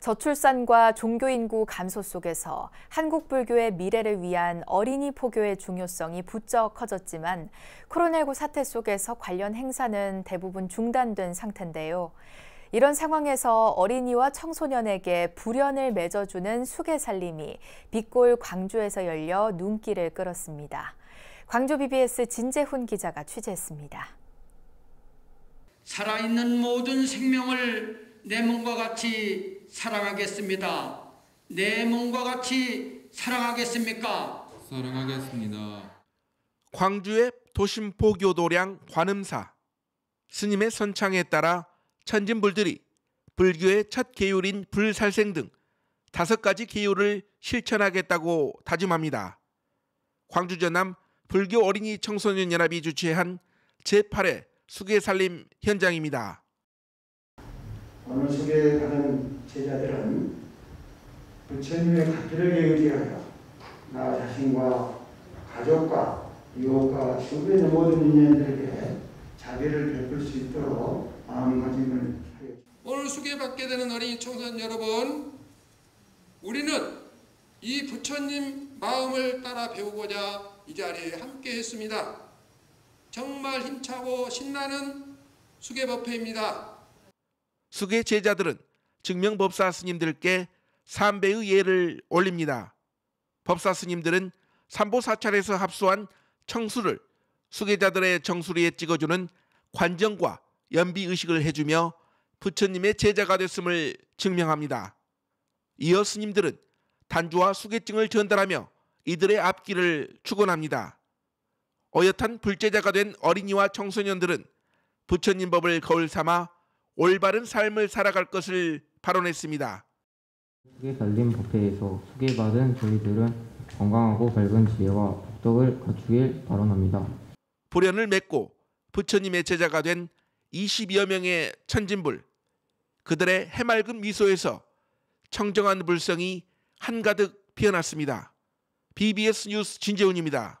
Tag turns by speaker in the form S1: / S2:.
S1: 저출산과 종교 인구 감소 속에서 한국 불교의 미래를 위한 어린이 포교의 중요성이 부쩍 커졌지만 코로나19 사태 속에서 관련 행사는 대부분 중단된 상태인데요. 이런 상황에서 어린이와 청소년에게 불연을 맺어주는 수계 살림이 빛골 광주에서 열려 눈길을 끌었습니다. 광주 BBS 진재훈 기자가 취재했습니다.
S2: 살아있는 모든 생명을 내 몸과 같이 사랑하겠습니다. 내 몸과 같이 사랑하겠습니까?
S3: 사랑하겠습니다.
S4: 광주의 도심 포교도량 관음사 스님의 선창에 따라 천진불들이 불교의 첫 계율인 불살생 등 다섯 가지 계율을 실천하겠다고 다짐합니다. 광주 전남 불교 어린이 청소년 연합이 주최한 제8회 수계살림 현장입니다.
S5: 오늘 소개받은 제자들은 부처님의 각기를 의지하여 나 자신과 가족과 이웃과 주변의 모든 인연들에게 자비를 베풀 수 있도록 마음가짐을
S3: 오늘 소개받게 되는 어린이 청소년 여러분, 우리는 이 부처님 마음을 따라 배우고자 이 자리에 함께 했습니다. 정말 힘차고 신나는 수계법회입니다.
S4: 수계 제자들은 증명법사 스님들께 삼배의 예를 올립니다. 법사 스님들은 삼보사찰에서 합수한 청수를 수계자들의 정수리에 찍어주는 관정과 연비의식을 해주며 부처님의 제자가 됐음을 증명합니다. 이어 스님들은 단주와 수계증을 전달하며 이들의 앞길을 축원합니다. 어엿한 불제자가 된 어린이와 청소년들은 부처님 법을 거울 삼아 올바른 삶을 살아갈 것을 발언했습니다.
S6: 수계살림 법회에서 수계받은 저희들은 건강하고 밝은 지혜와 복덕을 갖추길 바랍니다.
S4: 불연을 맺고 부처님의 제자가 된 20여 명의 천진불 그들의 해맑은 미소에서 청정한 불성이 한가득 피어났습니다. BBS 뉴스 진재훈입니다.